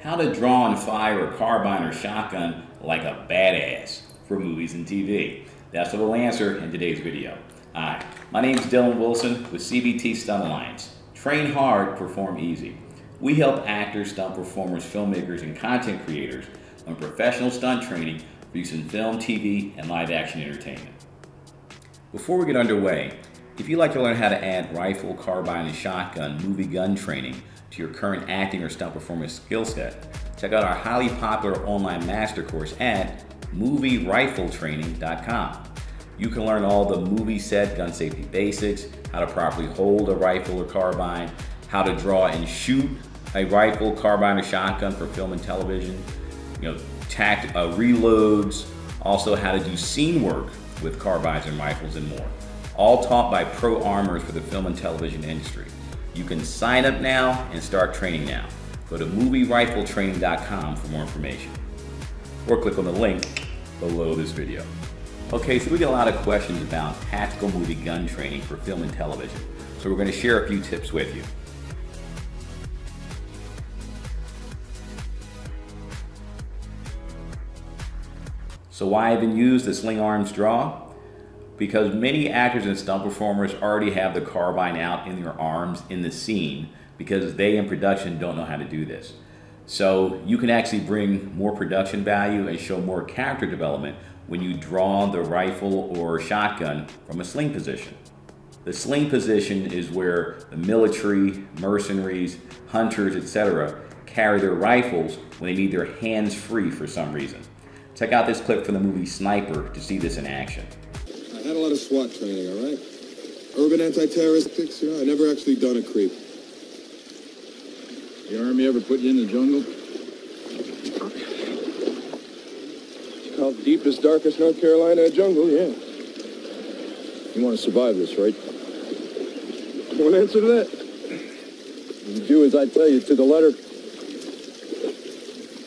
how to draw and fire a carbine or shotgun like a badass for movies and TV. That's what we'll answer in today's video. Hi, my name is Dillon Wilson with CBT Stunt Alliance. Train hard, perform easy. We help actors, stunt performers, filmmakers, and content creators on professional stunt training for use in film, TV, and live action entertainment. Before we get underway, if you'd like to learn how to add rifle, carbine, and shotgun movie gun training to your current acting or stunt performance skill set, check out our highly popular online master course at movierifletraining.com. You can learn all the movie set gun safety basics, how to properly hold a rifle or carbine, how to draw and shoot a rifle, carbine, or shotgun for film and television, you know, tact, uh, reloads, also how to do scene work with carbines and rifles and more. All taught by pro armors for the film and television industry. You can sign up now and start training now. Go to movierifletraining.com for more information. Or click on the link below this video. Okay, so we get a lot of questions about tactical movie gun training for film and television. So we're going to share a few tips with you. So why even use the sling arms draw? Because many actors and stunt performers already have the carbine out in their arms in the scene because they in production don't know how to do this. So you can actually bring more production value and show more character development when you draw the rifle or shotgun from a sling position. The sling position is where the military, mercenaries, hunters, etc. carry their rifles when they need their hands free for some reason. Check out this clip from the movie Sniper to see this in action. I had a lot of SWAT training, all right? Urban anti-terroristics, you know, I never actually done a creep. The army ever put you in the jungle? It's called deepest, darkest North Carolina jungle, yeah. You want to survive this, right? One answer to that. You do as I tell you to the letter.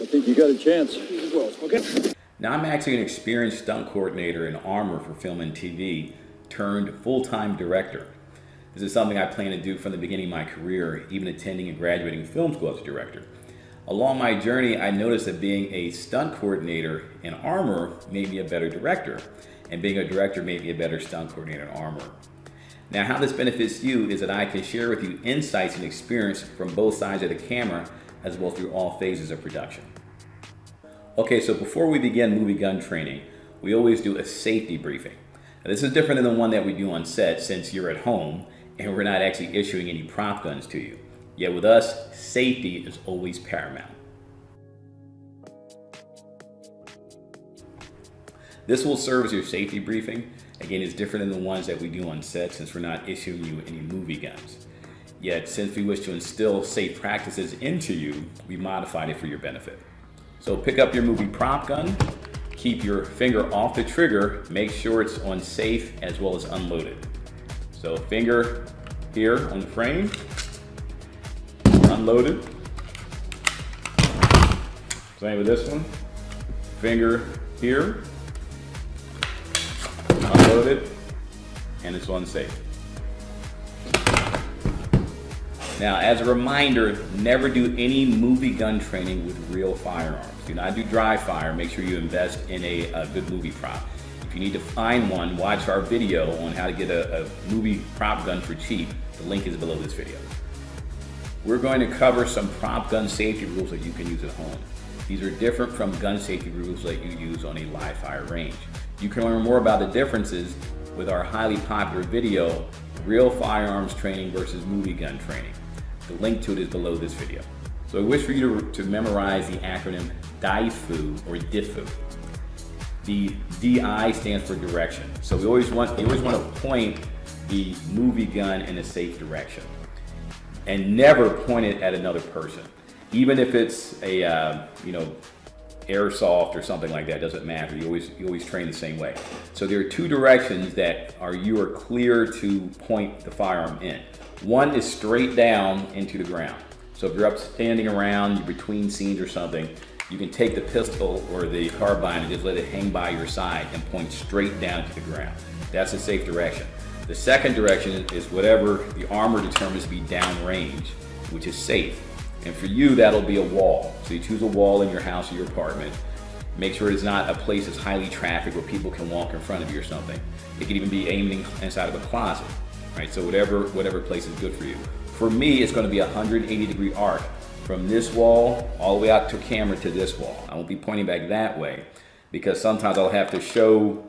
I think you got a chance. Well, okay. Now, I'm actually an experienced stunt coordinator in armor for film and TV, turned full time director. This is something I plan to do from the beginning of my career, even attending and graduating film school as a director. Along my journey, I noticed that being a stunt coordinator in armor made me a better director, and being a director made me a better stunt coordinator in armor. Now, how this benefits you is that I can share with you insights and experience from both sides of the camera, as well through all phases of production. Okay, so before we begin movie gun training, we always do a safety briefing. Now, this is different than the one that we do on set since you're at home and we're not actually issuing any prop guns to you. Yet with us, safety is always paramount. This will serve as your safety briefing. Again, it's different than the ones that we do on set since we're not issuing you any movie guns. Yet, since we wish to instill safe practices into you, we modified it for your benefit. So pick up your movie prop gun, keep your finger off the trigger, make sure it's on safe as well as unloaded. So finger here on the frame, unloaded. Same with this one. Finger here, unloaded, and it's on safe. Now, as a reminder, never do any movie gun training with real firearms. Do not do dry fire. Make sure you invest in a, a good movie prop. If you need to find one, watch our video on how to get a, a movie prop gun for cheap. The link is below this video. We're going to cover some prop gun safety rules that you can use at home. These are different from gun safety rules that you use on a live fire range. You can learn more about the differences with our highly popular video, Real Firearms Training versus Movie Gun Training. The link to it is below this video. So I wish for you to, to memorize the acronym DIFU or DIFU. The DI stands for direction. So we always want you always want to point the movie gun in a safe direction, and never point it at another person, even if it's a uh, you know airsoft or something like that. Doesn't matter. You always you always train the same way. So there are two directions that are you are clear to point the firearm in. One is straight down into the ground. So if you're up standing around, you're between scenes or something, you can take the pistol or the carbine and just let it hang by your side and point straight down to the ground. That's a safe direction. The second direction is whatever the armor determines to be downrange, which is safe. And for you, that'll be a wall. So you choose a wall in your house or your apartment. Make sure it's not a place that's highly trafficked where people can walk in front of you or something. It could even be aiming inside of a closet, right? So whatever, whatever place is good for you. For me, it's gonna be a 180 degree arc from this wall all the way out to camera to this wall. I won't be pointing back that way because sometimes I'll have to show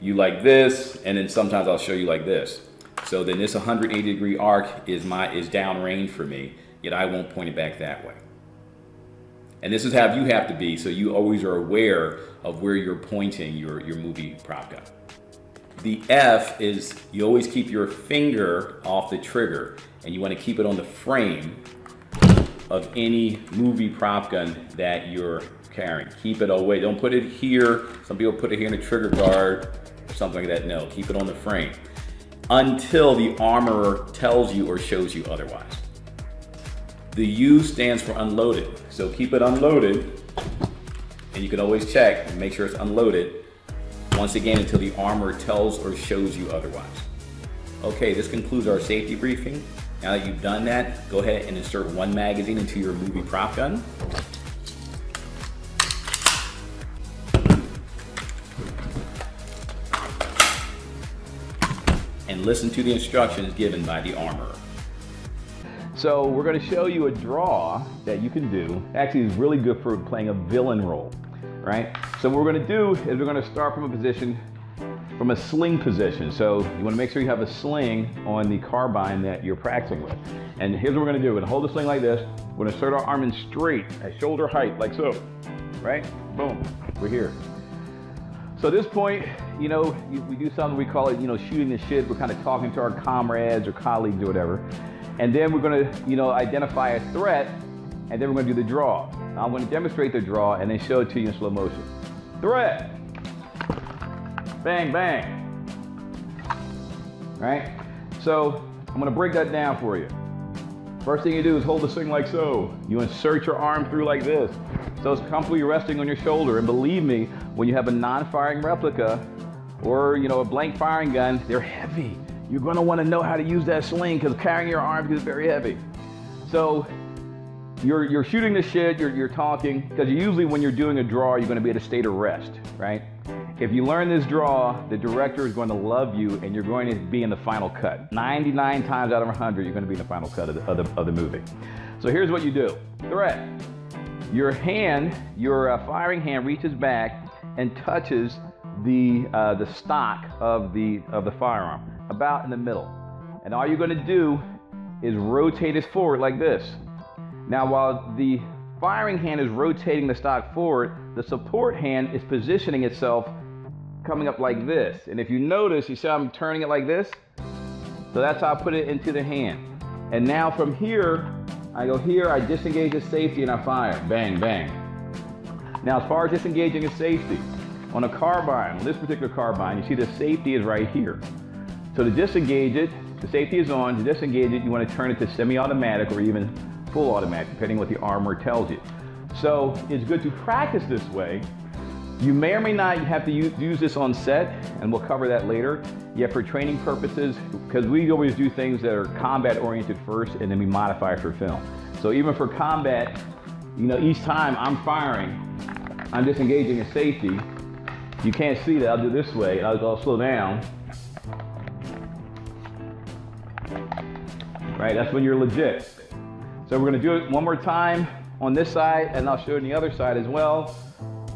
you like this and then sometimes I'll show you like this. So then this 180 degree arc is my is downrange for me, yet I won't point it back that way. And this is how you have to be so you always are aware of where you're pointing your, your movie prop gun. The F is you always keep your finger off the trigger and you want to keep it on the frame of any movie prop gun that you're carrying. Keep it away. Don't put it here. Some people put it here in the trigger guard or something like that. No, keep it on the frame until the armorer tells you or shows you otherwise. The U stands for unloaded. So keep it unloaded and you can always check and make sure it's unloaded once again until the armor tells or shows you otherwise. Okay, this concludes our safety briefing. Now that you've done that, go ahead and insert one magazine into your movie prop gun. And listen to the instructions given by the armorer. So we're going to show you a draw that you can do. Actually, it's really good for playing a villain role, right? So what we're going to do is we're going to start from a position, from a sling position. So you want to make sure you have a sling on the carbine that you're practicing with. And here's what we're going to do. We're to hold the sling like this. We're to start our arm in straight at shoulder height, like so, right? Boom, we're here. So at this point, you know, we do something we call it, you know, shooting the shit. We're kind of talking to our comrades or colleagues or whatever. And then we're gonna, you know, identify a threat, and then we're gonna do the draw. I'm gonna demonstrate the draw and then show it to you in slow motion. Threat. Bang, bang. Right? So I'm gonna break that down for you. First thing you do is hold the thing like so. You insert your arm through like this. So it's comfortably resting on your shoulder. And believe me, when you have a non-firing replica or you know a blank firing gun, they're heavy. You're gonna wanna know how to use that sling because carrying your arms is very heavy. So you're, you're shooting the shit, you're, you're talking, because usually when you're doing a draw, you're gonna be at a state of rest, right? If you learn this draw, the director is going to love you and you're going to be in the final cut. 99 times out of 100, you're going to be in the final cut of the, of the, of the movie. So here's what you do. Threat. Your hand, your uh, firing hand reaches back and touches the, uh, the stock of the, of the firearm, about in the middle. And all you're going to do is rotate it forward like this. Now, while the firing hand is rotating the stock forward, the support hand is positioning itself coming up like this. And if you notice, you see I'm turning it like this? So that's how I put it into the hand. And now from here, I go here, I disengage the safety and I fire. Bang, bang. Now as far as disengaging the safety, on a carbine, on this particular carbine, you see the safety is right here. So to disengage it, the safety is on. To disengage it, you want to turn it to semi-automatic or even full automatic, depending what the armor tells you. So it's good to practice this way you may or may not have to use this on set, and we'll cover that later. Yet for training purposes, because we always do things that are combat oriented first, and then we modify for film. So even for combat, you know, each time I'm firing, I'm disengaging a safety. You can't see that. I'll do this way. I'll, I'll slow down. Right, that's when you're legit. So we're gonna do it one more time on this side, and I'll show you on the other side as well.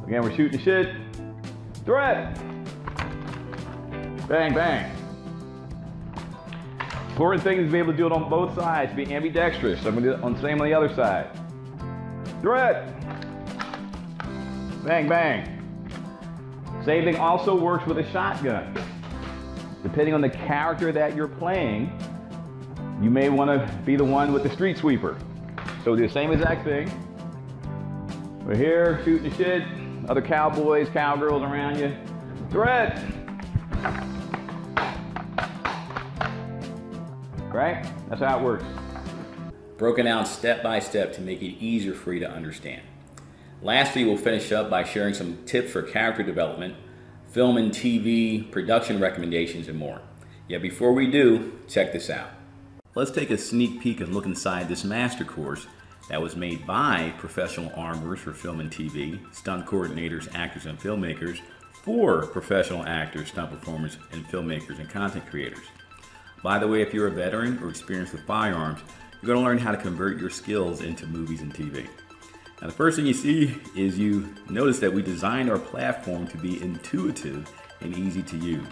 Again, we're shooting the shit. Threat. Bang, bang. Important thing is to be able to do it on both sides, be ambidextrous. So I'm gonna do it on the same on the other side. Threat. Bang, bang. Same thing also works with a shotgun. Depending on the character that you're playing, you may want to be the one with the street sweeper. So do the same exact thing. We're here shooting the shit other cowboys, cowgirls around you. Threat. Right? That's how it works. Broken down step by step to make it easier for you to understand. Lastly, we'll finish up by sharing some tips for character development, film and TV, production recommendations, and more. Yet before we do, check this out. Let's take a sneak peek and look inside this master course that was made by professional armors for film and TV, stunt coordinators, actors, and filmmakers for professional actors, stunt performers, and filmmakers and content creators. By the way, if you're a veteran or experienced with firearms, you're going to learn how to convert your skills into movies and TV. Now, the first thing you see is you notice that we designed our platform to be intuitive and easy to use.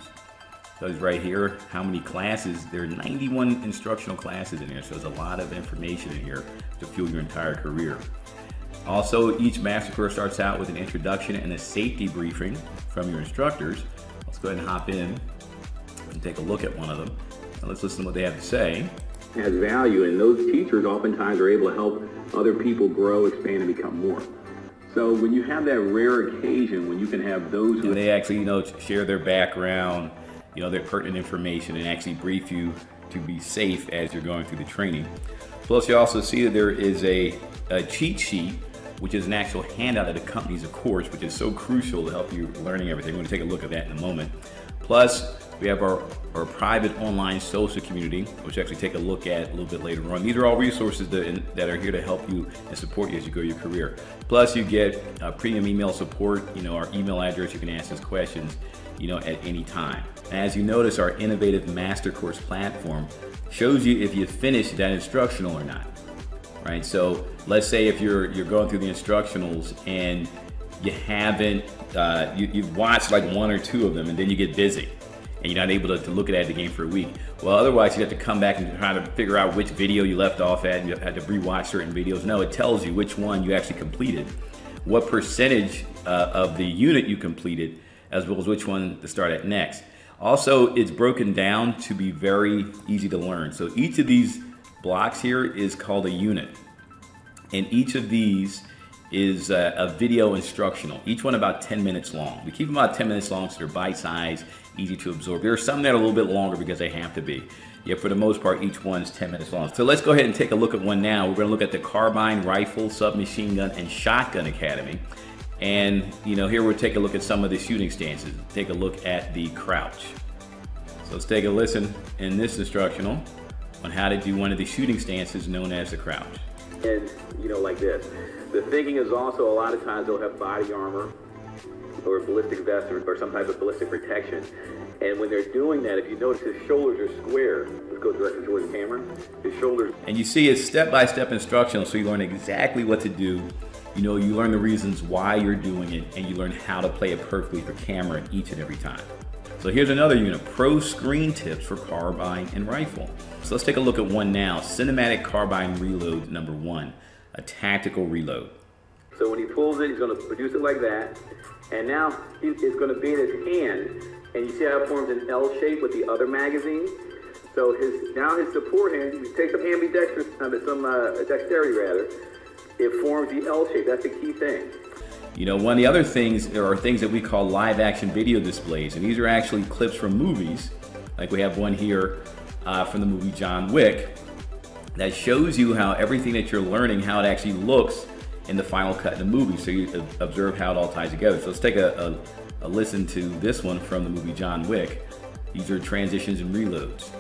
Shows right here how many classes. There are 91 instructional classes in here, so there's a lot of information in here to fuel your entire career. Also, each master course starts out with an introduction and a safety briefing from your instructors. Let's go ahead and hop in and take a look at one of them. Now let's listen to what they have to say. Has value, and those teachers oftentimes are able to help other people grow, expand, and become more. So when you have that rare occasion when you can have those who they actually, you know, share their background, you know, their pertinent information and actually brief you to be safe as you're going through the training. Plus, you also see that there is a, a cheat sheet, which is an actual handout that accompanies a course, which is so crucial to help you learning everything. We're to take a look at that in a moment. Plus, we have our, our private online social community, which actually take a look at a little bit later on. These are all resources that, that are here to help you and support you as you grow your career. Plus, you get uh, premium email support, you know, our email address, you can ask us questions, you know, at any time. As you notice, our innovative master course platform shows you if you finished that instructional or not. Right? So let's say if you're you're going through the instructionals and you haven't uh, you, you've watched like one or two of them and then you get busy and you're not able to, to look at the game for a week. Well, otherwise you have to come back and try to figure out which video you left off at and you had to rewatch certain videos. No, it tells you which one you actually completed, what percentage uh, of the unit you completed, as well as which one to start at next. Also, it's broken down to be very easy to learn. So each of these blocks here is called a unit. And each of these is a, a, video instructional, each one about 10 minutes long. We keep them about 10 minutes long so they're bite sized, easy to absorb. There are some that are a little bit longer because they have to be. Yet for the most part, each one is 10 minutes long. So let's go ahead and take a look at one now. We're going to look at the Carbine Rifle, Submachine Gun, and Shotgun Academy. And, you know, here we'll take a look at some of the shooting stances. Take a look at the crouch. So let's take a listen in this instructional on how to do one of the shooting stances known as the crouch. And, you know, like this. The thinking is also a lot of times they'll have body armor or ballistic vest or, or some type of ballistic protection. And when they're doing that, if you notice his shoulders are square, let's go directly towards the camera, his shoulders. And you see it's step-by-step -step instructional, so you learn exactly what to do you know, you learn the reasons why you're doing it and you learn how to play it perfectly for camera each and every time. So here's another unit, pro screen tips for carbine and rifle. So let's take a look at one now, cinematic carbine reload number one, a tactical reload. So when he pulls it, he's gonna produce it like that. And now it's gonna be in his hand. And you see how it forms an L shape with the other magazine? So his now his support hand, he takes some ambidextrous, uh, some uh, dexterity rather, it forms the L shape. That's the key thing. You know, one of the other things are things that we call live action video displays, and these are actually clips from movies. Like we have one here uh, from the movie John Wick that shows you how everything that you're learning, how it actually looks in the final cut in the movie. So you observe how it all ties together. So let's take a, a, a listen to this one from the movie John Wick. These are transitions and reloads.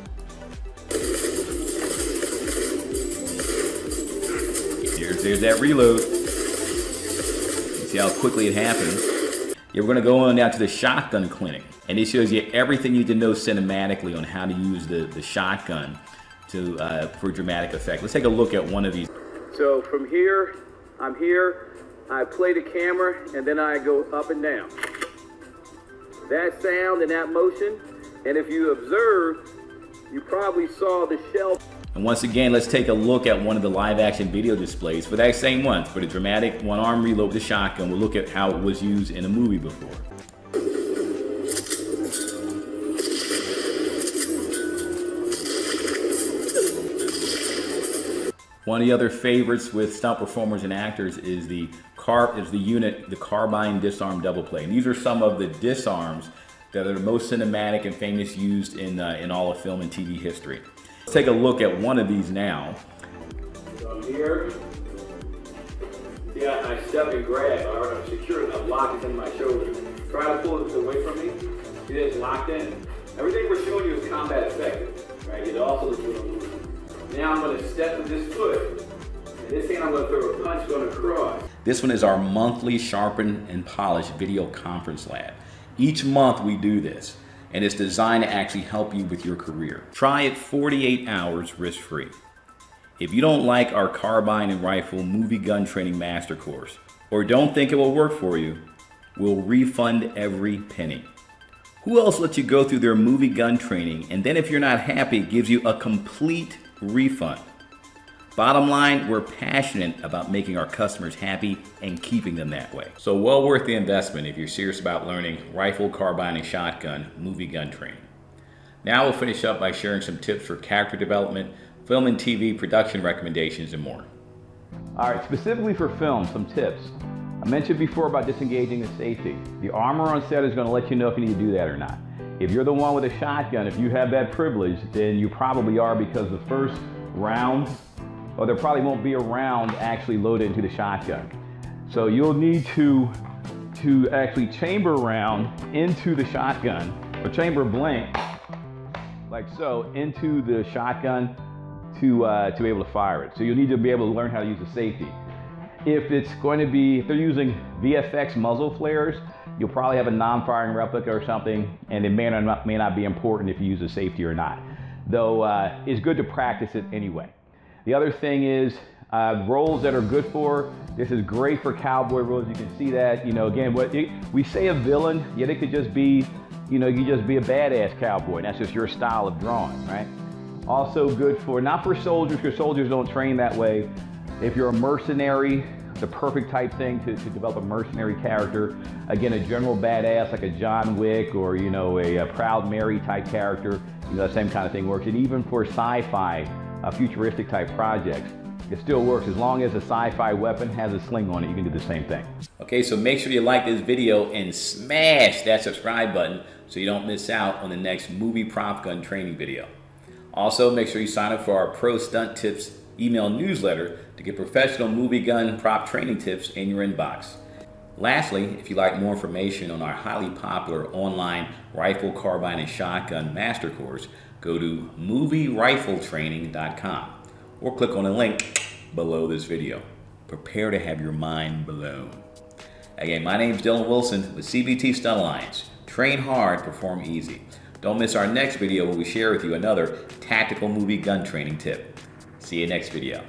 There's that reload. See how quickly it happens. We're gonna go on down to the shotgun clinic. And it shows you everything you need to know cinematically on how to use the, the shotgun to uh, for dramatic effect. Let's take a look at one of these. So from here, I'm here, I play the camera, and then I go up and down. That sound and that motion, and if you observe, you probably saw the shell. And once again, let's take a look at one of the live action video displays for that same one. For the dramatic one arm reload with the shotgun, we'll look at how it was used in a movie before. One of the other favorites with stunt performers and actors is the car is the unit, the carbine disarm double play. And these are some of the disarms that are the most cinematic and famous used in uh, in all of film and TV history. Let's take a look at one of these now. So here, yeah, I step and grab. All right, I'm secure. I'm locked in my shoulder. Try to pull it away from me. It is locked in. Everything we're showing you is combat effective, right? It also is going to move. Now I'm going to step with this foot, and this hand I'm gonna throw a punch on the cross. This one is our monthly Sharpen and Polish video conference lab. Each month we do this, and it's designed to actually help you with your career. Try it 48 hours risk free. If you don't like our carbine and rifle movie gun training master course, or don't think it will work for you, we'll refund every penny. Who else lets you go through their movie gun training and then if you're not happy, gives you a complete refund? Bottom line, we're passionate about making our customers happy and keeping them that way. So well worth the investment if you're serious about learning rifle, carbine, and shotgun movie gun training. Now we'll finish up by sharing some tips for character development, film and TV production recommendations, and more. All right, specifically for film, some tips. I mentioned before about disengaging the safety. The armor on set is going to let you know if you need to do that or not. If you're the one with a shotgun, if you have that privilege, then you probably are because the first round, or there probably won't be a round actually loaded into the shotgun. So you'll need to, to actually chamber round into the shotgun, or chamber blank, like so, into the shotgun to, uh, to be able to fire it. So you'll need to be able to learn how to use the safety. If it's going to be, if they're using VFX muzzle flares, you'll probably have a non-firing replica or something, and it may not, may not be important if you use the safety or not. Though uh, it's good to practice it anyway. The other thing is uh, roles that are good for. This is great for cowboy roles. You can see that. You know, again, what it, we say a villain, yet it could just be, you know, you just be a badass cowboy. That's just your style of drawing, right? Also good for, not for soldiers, because soldiers don't train that way. If you're a mercenary, the perfect type thing to, to develop a mercenary character. Again, a general badass like a John Wick or, you know, a, a Proud Mary type character, you know, the same kind of thing works. And even for sci-fi, uh, futuristic type projects, it still works as long as a sci-fi weapon has a sling on it. You can do the same thing. Okay, so make sure you like this video and smash that subscribe button so you don't miss out on the next movie prop gun training video. Also, make sure you sign up for our Pro Stunt Tips email newsletter to get professional movie gun prop training tips in your inbox. Lastly, if you'd like more information on our highly popular online rifle, carbine, and shotgun master course, go to movierifletraining.com or click on the link below this video. Prepare to have your mind blown. Again, my name is Dillon Wilson with CBT Stunt Alliance. Train hard, perform easy. Don't miss our next video where we share with you another tactical movie gun training tip. See you next video.